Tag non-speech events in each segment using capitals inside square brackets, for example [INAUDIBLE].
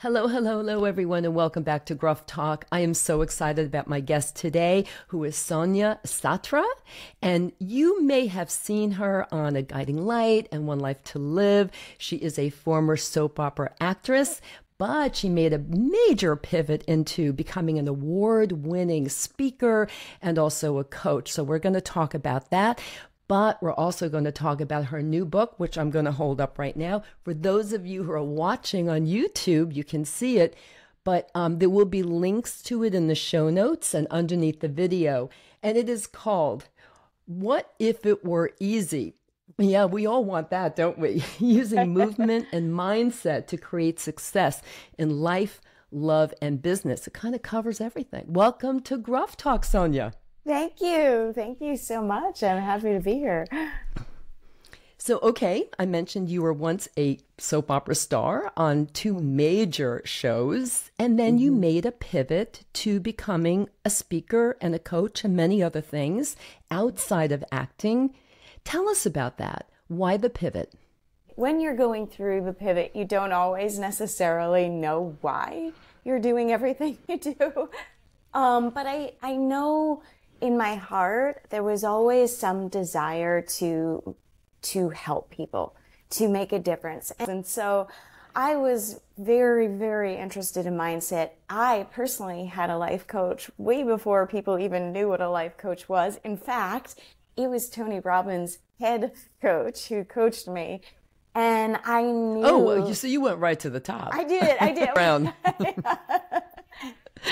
Hello, hello, hello, everyone, and welcome back to Gruff Talk. I am so excited about my guest today, who is Sonia Satra. And you may have seen her on A Guiding Light and One Life to Live. She is a former soap opera actress, but she made a major pivot into becoming an award winning speaker and also a coach. So we're going to talk about that. But we're also going to talk about her new book, which I'm going to hold up right now. For those of you who are watching on YouTube, you can see it, but um, there will be links to it in the show notes and underneath the video. And it is called What If It Were Easy? Yeah, we all want that, don't we? [LAUGHS] Using [LAUGHS] movement and mindset to create success in life, love, and business. It kind of covers everything. Welcome to Gruff Talk, Sonia. Thank you. Thank you so much. I'm happy to be here. So, okay, I mentioned you were once a soap opera star on two major shows, and then mm-hmm. you made a pivot to becoming a speaker and a coach and many other things outside of acting. Tell us about that. Why the pivot? When you're going through the pivot, you don't always necessarily know why you're doing everything [LAUGHS] you do. Um, but I, I know in my heart, there was always some desire to, to help people, to make a difference. And so I was very, very interested in mindset. I personally had a life coach way before people even knew what a life coach was. In fact, it was Tony Robbins' head coach who coached me. And I oh, knew. Oh, so you went right to the top. I did. I did. [LAUGHS] Round. [LAUGHS]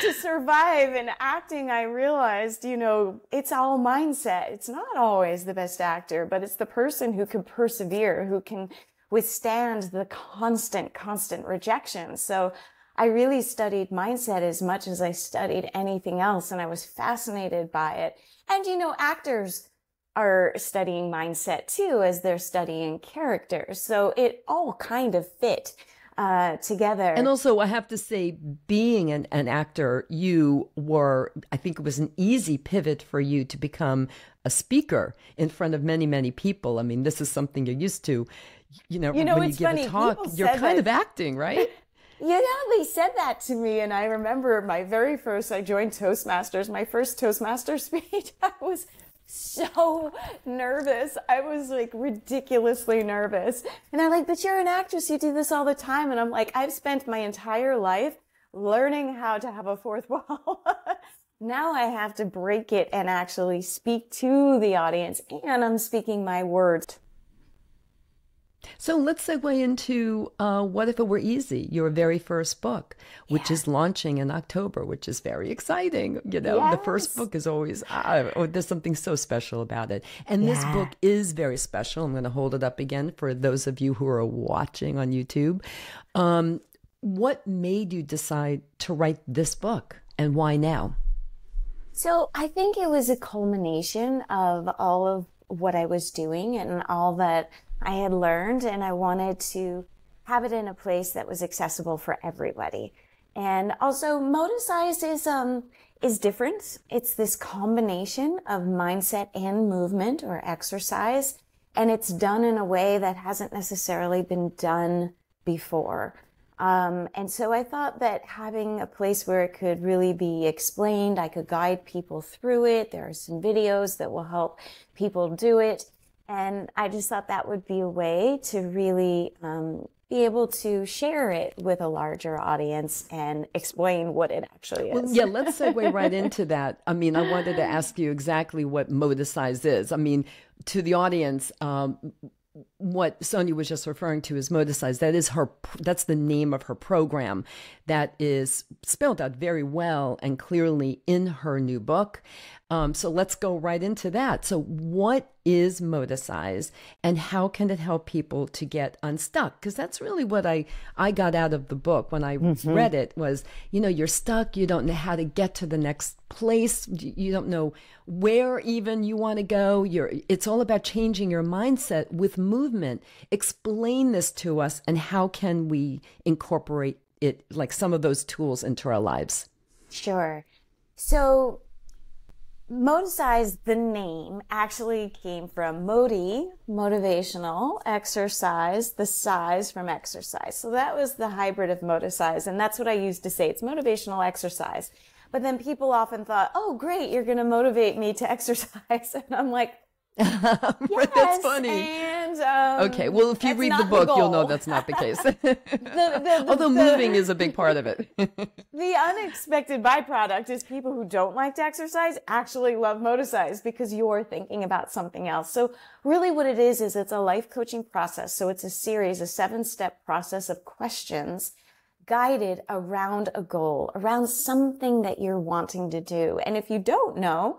to survive in acting, I realized, you know, it's all mindset. It's not always the best actor, but it's the person who can persevere, who can withstand the constant, constant rejection. So I really studied mindset as much as I studied anything else. And I was fascinated by it. And, you know, actors are studying mindset too as they're studying characters. So it all kind of fit uh, together. And also, I have to say, being an, an actor, you were, I think it was an easy pivot for you to become a speaker in front of many, many people. I mean, this is something you're used to. You know, you know when you give funny. a talk, people you're kind that. of acting, right? [LAUGHS] You know, they said that to me, and I remember my very first, I joined Toastmasters, my first Toastmaster [LAUGHS] speech, I was so nervous. I was like ridiculously nervous. And they're like, but you're an actress. You do this all the time. And I'm like, I've spent my entire life learning how to have a fourth [LAUGHS] wall. now I have to break it and actually speak to the audience and I'm speaking my words. So let's segue into uh, What If It Were Easy, your very first book, which yeah. is launching in October, which is very exciting. You know, yes. the first book is always, uh, oh, there's something so special about it. And yeah. this book is very special. I'm going to hold it up again for those of you who are watching on YouTube. Um, what made you decide to write this book and why now? So I think it was a culmination of all of what I was doing and all that I had learned and I wanted to have it in a place that was accessible for everybody. And also Moticise is, um, is different. It's this combination of mindset and movement or exercise. And it's done in a way that hasn't necessarily been done before. Um, and so I thought that having a place where it could really be explained, I could guide people through it. There are some videos that will help people do it. And I just thought that would be a way to really um, be able to share it with a larger audience and explain what it actually is. Well, yeah, [LAUGHS] let's segue right into that. I mean, I wanted to ask you exactly what Moticise is. I mean, to the audience, um, what Sonia was just referring to is Moticise, that is her, that's the name of her program that is spelled out very well and clearly in her new book. Um, so let's go right into that. So, what is Moticise and how can it help people to get unstuck? Because that's really what I, I got out of the book when I mm-hmm. read it was, you know, you're stuck, you don't know how to get to the next place, you don't know where even you want to go. You're, it's all about changing your mindset with movement. Explain this to us and how can we incorporate it, like some of those tools into our lives? Sure. So Moticise, the name actually came from Moti, motivational, exercise, the size from exercise. So that was the hybrid of Moticise. And that's what I used to say. It's motivational exercise. But then people often thought, oh, great, you're going to motivate me to [LAUGHS] exercise. [LAUGHS] And I'm like, [LAUGHS] yes, that's funny. And, um, okay, well, if you read the book, the you'll know that's not the case. [LAUGHS] the, the, [LAUGHS] Although moving is a big part of it. the unexpected byproduct is people who don't like to exercise actually love Moticise because you're thinking about something else. So really what it is, is it's a life coaching process. So it's a series, a seven step process of questions guided around a goal, around something that you're wanting to do. And if you don't know,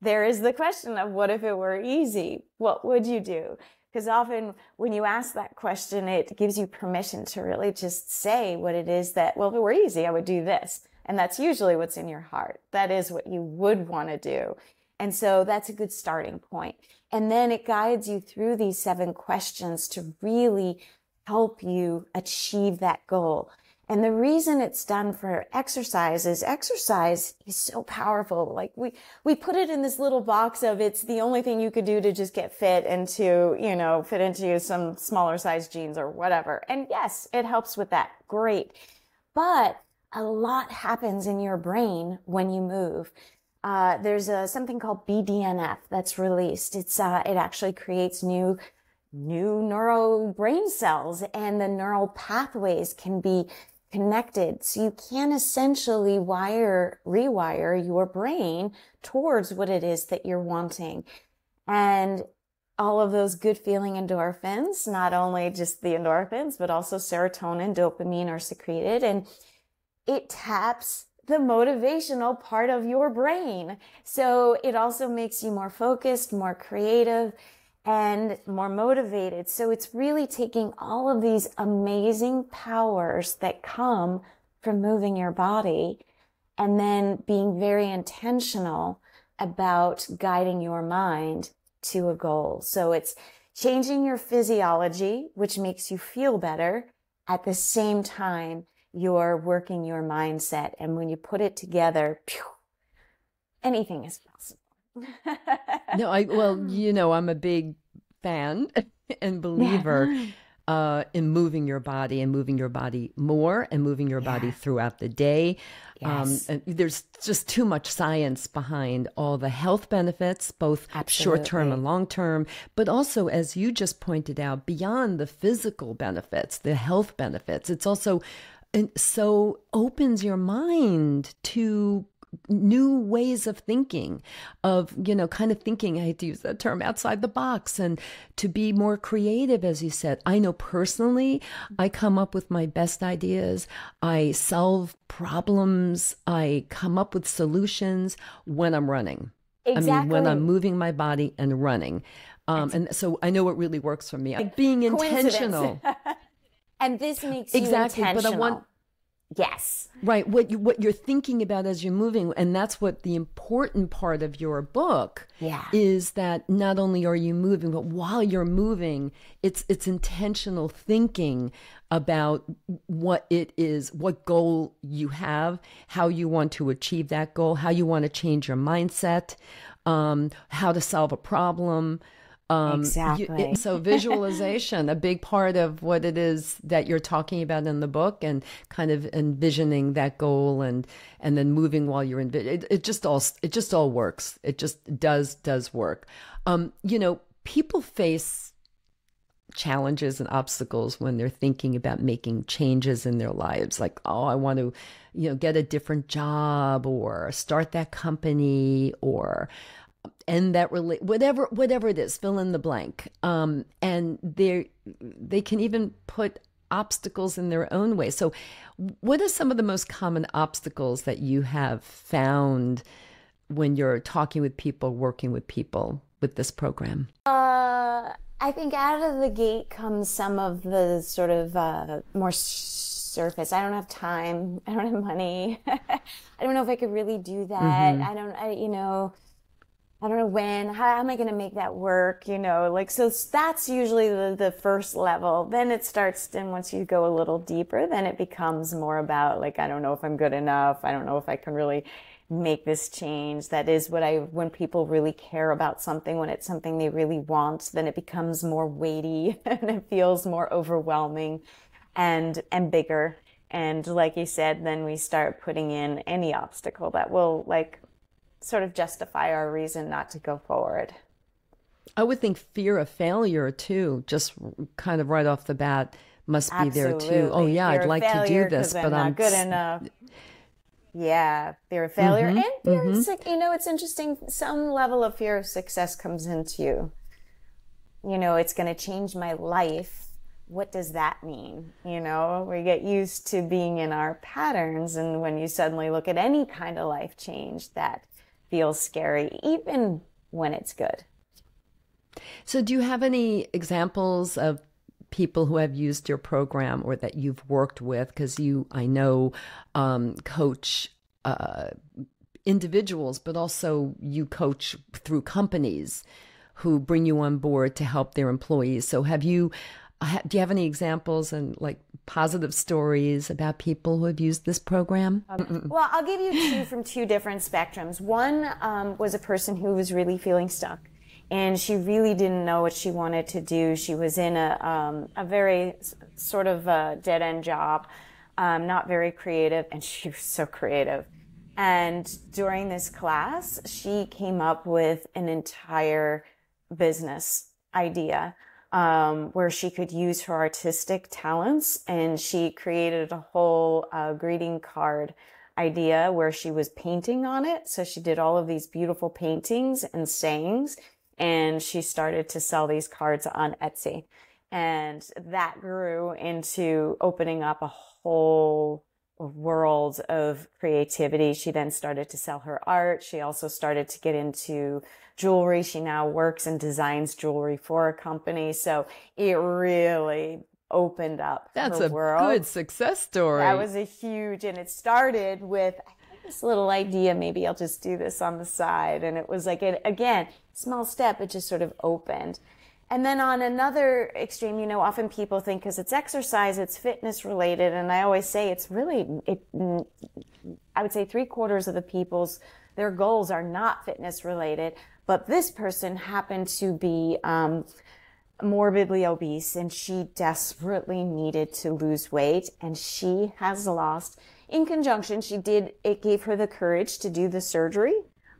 there is the question of what if it were easy? What would you do? Because often when you ask that question, it gives you permission to really just say what it is that, well, if it were easy, I would do this. And that's usually what's in your heart. That is what you would want to do. And so that's a good starting point. And then it guides you through these seven questions to really help you achieve that goal. And the reason it's done for exercise is exercise is so powerful. Like we, we put it in this little box of it's the only thing you could do to just get fit and to, you know, fit into some smaller size jeans or whatever. And yes, it helps with that. Great. But a lot happens in your brain when you move. Uh, there's a, something called BDNF that's released. It's, uh, it actually creates new new neural brain cells and the neural pathways can be connected. So you can essentially wire, rewire your brain towards what it is that you're wanting. And all of those good feeling endorphins, not only just the endorphins, but also serotonin, dopamine are secreted and it taps the motivational part of your brain. So it also makes you more focused, more creative and more motivated. So it's really taking all of these amazing powers that come from moving your body and then being very intentional about guiding your mind to a goal. So it's changing your physiology, which makes you feel better. At the same time, you're working your mindset. And when you put it together, anything is possible no, I well, you know, I'm a big fan [LAUGHS] and believer yeah. [LAUGHS] uh, in moving your body and moving your body more and moving your yeah. body throughout the day. Um, yes. Um, there's just too much science behind all the health benefits, both short term and long term, but also, as you just pointed out, beyond the physical benefits, the health benefits, it's also and so opens your mind to new ways of thinking of you know kind of thinking i hate to use that term outside the box and to be more creative as you said. I know personally i come up with my best ideas. I solve problems. I come up with solutions when i'm running. Exactly. i mean when i'm moving my body and running. Um, and so i know it really works for me. Being intentional. [LAUGHS] And this makes exactly but i want Yes. Right. What you what you're thinking about as you're moving, and that's what the important part of your book yeah. is that not only are you moving, but while you're moving, it's it's intentional thinking about what it is, what goal you have, how you want to achieve that goal, how you want to change your mindset, um, how to solve a problem. Um, exactly. You, so visualization, a big part of what it is that you're talking about in the book, and kind of envisioning that goal, and and then moving while you're in. It, it just all it just all works. It just does does work. Um, you know, people face challenges and obstacles when they're thinking about making changes in their lives like oh i want to you know get a different job or start that company or end that relate whatever whatever it is fill in the blank. Um, and they they can even put obstacles in their own way. So what are some of the most common obstacles that you have found when you're talking with people working with people with this program? Uh, i think out of the gate comes some of the sort of uh, more surface. I don't have time. [LAUGHS] I don't have money. [LAUGHS] I don't know if i could really do that. Mm-hmm. i don't I, you know I don't know when, how am I going to make that work? You know, like, so that's usually the, the first level. Then it starts, and once you go a little deeper, then it becomes more about like, I don't know if I'm good enough. I don't know if I can really make this change. That is what I, when people really care about something, when it's something they really want, then it becomes more weighty [LAUGHS] and it feels more overwhelming and, and bigger. And like you said, then we start putting in any obstacle that will like sort of justify our reason not to go forward. I would think fear of failure too, just kind of right off the bat must be Absolutely. there too. Oh yeah, fear I'd like to do this, but I'm, not good enough. Yeah, fear of failure mm-hmm, and fear mm-hmm. of sick. You know, it's interesting. Some level of fear of success comes into you. You know, it's going to change my life what does that mean? You know, we get used to being in our patterns. And when you suddenly look at any kind of life change, that feels scary, even when it's good. So, do you have any examples of people who have used your program or that you've worked with? Because you, I know, um, coach uh, individuals, but also you coach through companies who bring you on board to help their employees. So, have you do you have any examples and like positive stories about people who have used this program? Um, well, I'll give you two from two different spectrums. One um, was a person who was really feeling stuck and she really didn't know what she wanted to do. She was in a, um, a very sort of dead end job, um, not very creative, and [LAUGHS] she was so creative. And during this class, she came up with an entire business idea um, where she could use her artistic talents. And she created a whole uh, greeting card idea where she was painting on it. So she did all of these beautiful paintings and sayings, and she started to sell these cards on Etsy. And that grew into opening up a whole world of creativity. She then started to sell her art. She also started to get into jewelry. She now works and designs jewelry for a company. So it really opened up That's a world. good success story. That was a huge, and it started with this little idea. Maybe I'll just do this on the side. And it was like, it, again, small step, it just sort of opened. And then on another extreme, you know, often people think because it's exercise, it's fitness related. And I always say it's really, it, I would say three quarters of the people's, their goals are not fitness related. But this person happened to be, um, morbidly obese and she desperately needed to lose weight and she has lost in conjunction she did it gave her the courage to do the surgery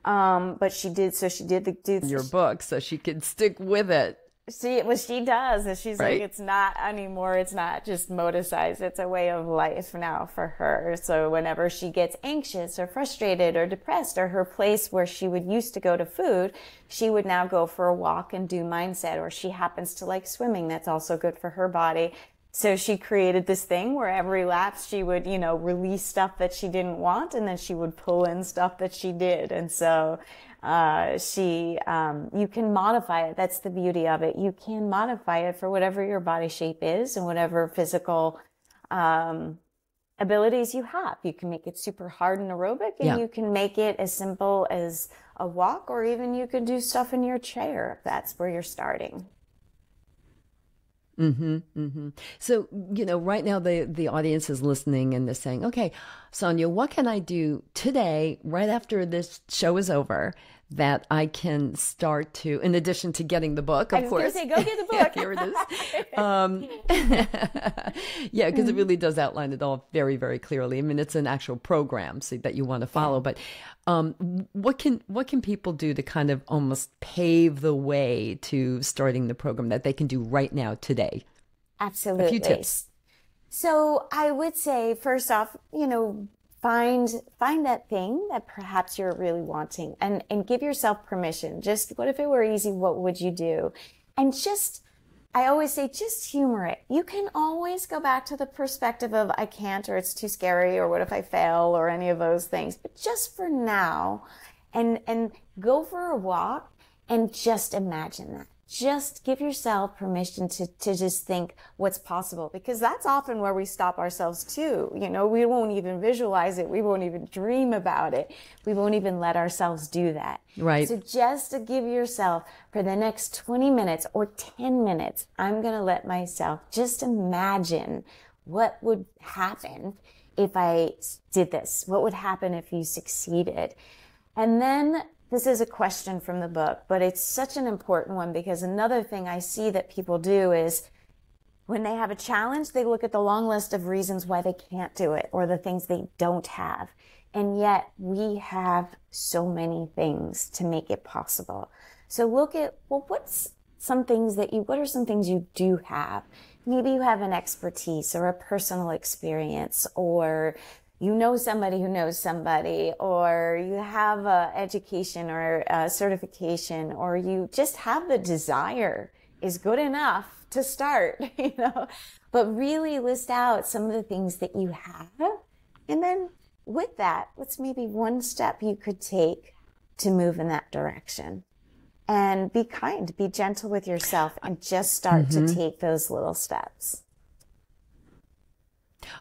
um, but she did so she did the do your book so she could stick with it she well she does and she's right. like it's not anymore. It's not just Moticised it's a way of life now for her. So whenever she gets anxious or frustrated or depressed or her place where she would used to go to food she would now go for a walk and do mindset or she happens to like swimming. That's also good for her body so she created this thing where every lap she would, you know, release stuff that she didn't want and then she would pull in stuff that she did. And so uh, she, um, you can modify it. That's the beauty of it. You can modify it for whatever your body shape is and whatever physical, um, abilities you have. You can make it super hard and aerobic and yeah. you can make it as simple as a walk or even you could do stuff in your chair if that's where you're starting. Mm-hmm, mm-hmm. So, you know, right now the, the audience is listening and they're saying, okay, Sonia, what can I do today, right after this show is over, that I can start to, in addition to getting the book, of course. Say, go get the [LAUGHS] book. here it is. [LAUGHS] Um, [LAUGHS] yeah, because it really does outline it all very, very clearly. I mean, it's an actual program so, that you want to follow. But um, what can what can people do to kind of almost pave the way to starting the program that they can do right now today? Absolutely. A few tips. So I would say, first off, you know, find find that thing that perhaps you're really wanting and and give yourself permission. Just what if it were easy what would you do? And just i always say just humor it. You can always go back to the perspective of i can't or it's too scary or what if i fail? or any of those things. But just for now and and go for a walk and just imagine that just give yourself permission to, to just think what's possible because that's often where we stop ourselves too. You know, we won't even visualize it. We won't even dream about it. We won't even let ourselves do that. Right. So just to give yourself for the next 20 minutes or 10 minutes, I'm going to let myself just imagine what would happen if I did this? What would happen if you succeeded? And then this is a question from the book, but it's such an important one because another thing I see that people do is when they have a challenge, they look at the long list of reasons why they can't do it or the things they don't have. And yet we have so many things to make it possible. So look at, well, what's some things that you, what are some things you do have? Maybe you have an expertise or a personal experience or you know somebody who knows somebody or you have a education or a certification or you just have the desire is good enough to start, [LAUGHS] you know, but really list out some of the things that you have. And then with that, what's maybe one step you could take to move in that direction? And be kind, be gentle with yourself and just start mm-hmm. to take those little steps.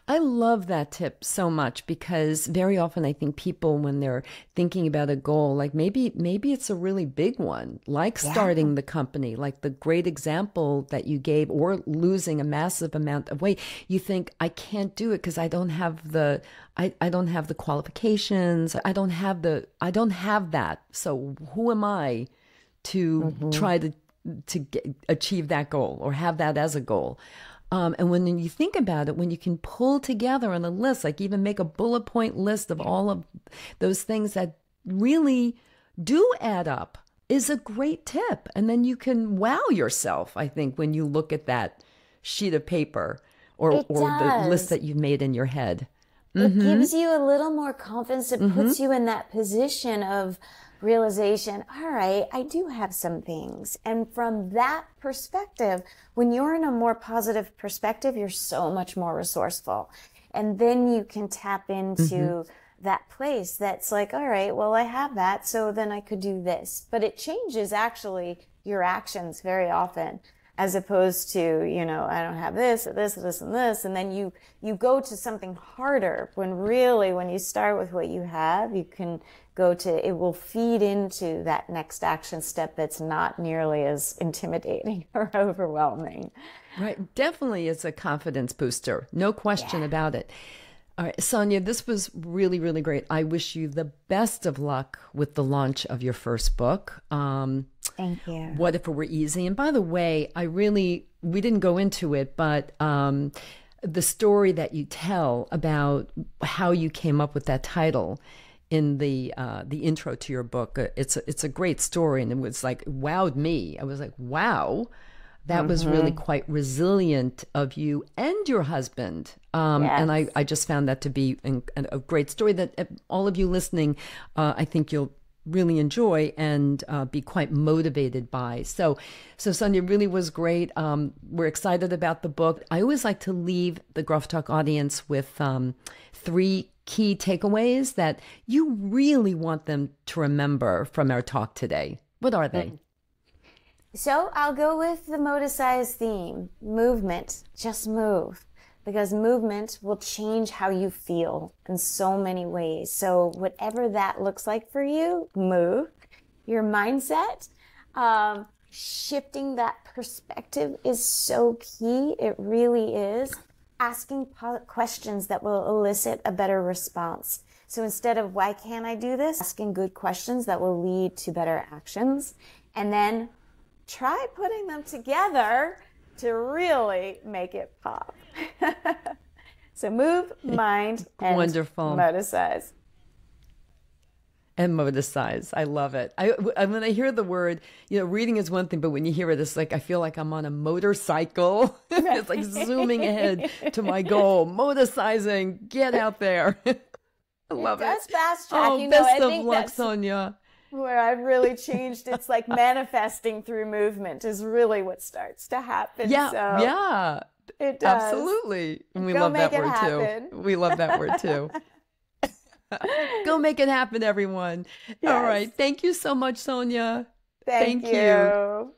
I love that tip so much because very often I think people when they're thinking about a goal like maybe maybe it's a really big one like yeah. starting the company like the great example that you gave or losing a massive amount of weight you think I can't do it because I don't have the I, I don't have the qualifications I don't have the I don't have that so who am I to mm-hmm. try to to get, achieve that goal or have that as a goal um, and when you think about it, when you can pull together on a list, like even make a bullet point list of all of those things that really do add up, is a great tip. And then you can wow yourself, I think, when you look at that sheet of paper or, or the list that you've made in your head. Mm-hmm. It gives you a little more confidence. It mm-hmm. puts you in that position of, realization, all right, I do have some things. And from that perspective, when you're in a more positive perspective, you're so much more resourceful. And then you can tap into mm-hmm. that place that's like, all right, well, I have that. So then I could do this. But it changes actually your actions very often as opposed to, you know, I don't have this, or this, or this, and this. And then you, you go to something harder when really, when you start with what you have, you can go to, it will feed into that next action step that's not nearly as intimidating [LAUGHS] or overwhelming. Right. Definitely is a confidence booster. No question yeah. about it. All right, Sonia, this was really, really great. I wish you the best of luck with the launch of your first book. Um, Thank you. What if it were easy? And by the way, I really, we didn't go into it, but um, the story that you tell about how you came up with that title in the uh, the intro to your book. Uh, it's a, it's a great story, and it was like wowed me. I was like, wow, that mm-hmm. was really mm-hmm. quite resilient of you and your husband. Um, yes. And I, I just found that to be an, a great story that uh, all of you listening, uh, I think you'll really enjoy and uh, be quite motivated by. So, so Sonia really was great. Um, we're excited about the book. I always like to leave the Gruff Talk audience with um, three key takeaways that you really want them to remember from our talk today? What are they? So I'll go with the Moticise theme movement. Just move because movement will change how you feel in so many ways. So, whatever that looks like for you, move. Your mindset, um, shifting that perspective is so key. It really is asking questions that will elicit a better response. So instead of why can't I do this, asking good questions that will lead to better actions. And then try putting them together to really make it pop. [LAUGHS] so move, mind, [LAUGHS] and Wonderful. Moticise and Moticise. I love it. I, I, when I hear the word, you know, reading is one thing, but when you hear it, it's like I feel like I'm on a motorcycle. [LAUGHS] it's like zooming ahead to my goal. Moticising, get out there. I love it. Does fast track. Oh, you know, best of luck, Sonia. Where I've really changed. It's like manifesting through movement is really what starts to happen. Yeah, so yeah. It does. Absolutely. And we Go love that word happen. too. We love that word too. [LAUGHS] Go make it happen, everyone. Yes. All right. Thank you so much, Sonia. Thank, Thank you. you.